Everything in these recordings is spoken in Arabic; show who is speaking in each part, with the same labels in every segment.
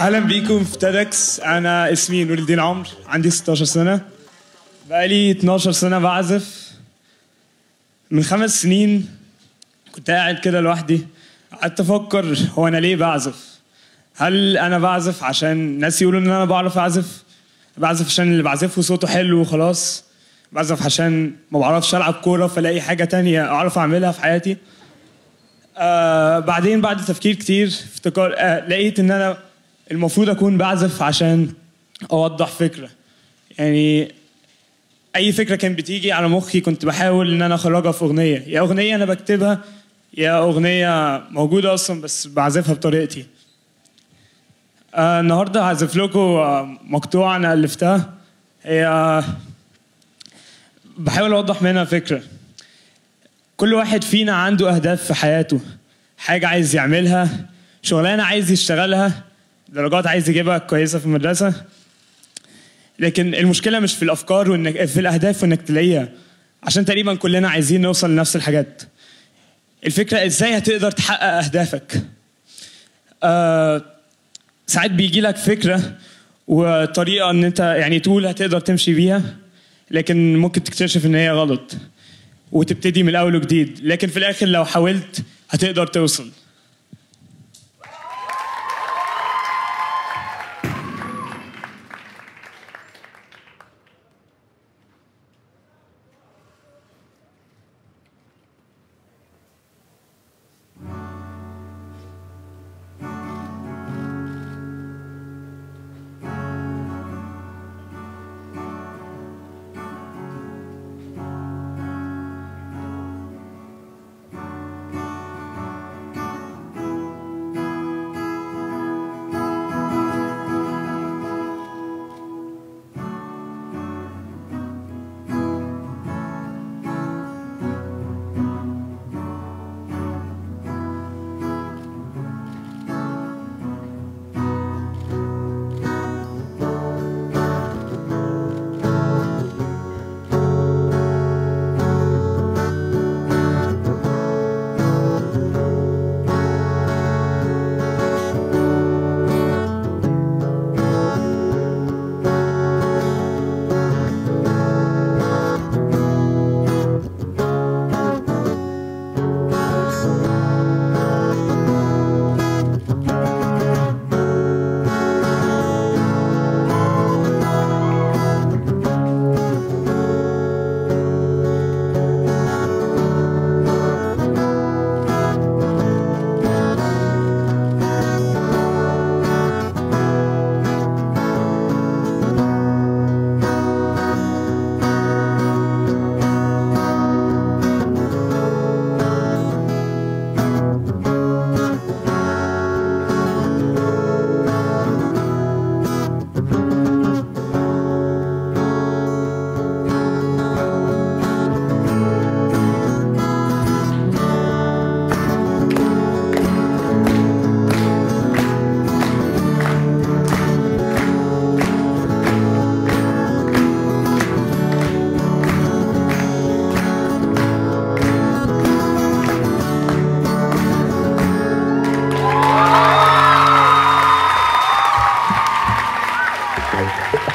Speaker 1: أهلا بيكم في تيدكس أنا اسمي نور الدين عمرو عندي 16 سنة. بقالي 12 سنة بعزف. من خمس سنين كنت قاعد كده لوحدي. قعدت أفكر هو أنا ليه بعزف؟ هل أنا بعزف عشان الناس يقولوا إن أنا بعرف أعزف؟ بعزف عشان اللي بعزفه صوته حلو وخلاص. بعزف عشان ما بعرفش ألعب كورة فلاقي حاجة تانية أعرف أعملها في حياتي. آه بعدين بعد تفكير كتير افتكر آه لقيت إن أنا المفروض أكون بعزف عشان أوضح فكرة. يعني أي فكرة كانت بتيجي على مخي كنت بحاول إن أنا أخرجها في أغنية. يا أغنية أنا بكتبها يا أغنية موجودة أصلا بس بعزفها بطريقتي. آه النهارده هعزف لكم آه مقطوعة أنا ألفتها. هي بحاول أوضح منها فكرة. كل واحد فينا عنده أهداف في حياته. حاجة عايز يعملها شغلانة عايز يشتغلها درجات عايز يجيبها كويسة في المدرسة. لكن المشكلة مش في الأفكار وإنك في الأهداف وإنك تلاقيها. عشان تقريبا كلنا عايزين نوصل لنفس الحاجات. الفكرة إزاي هتقدر تحقق أهدافك؟ آه ساعات بيجي لك فكرة وطريقة إن أنت يعني تقول هتقدر تمشي بيها. لكن ممكن تكتشف إن هي غلط وتبتدي من الأول وجديد. لكن في الآخر لو حاولت هتقدر توصل.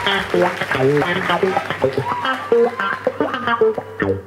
Speaker 2: Thank you.